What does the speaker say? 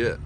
shit.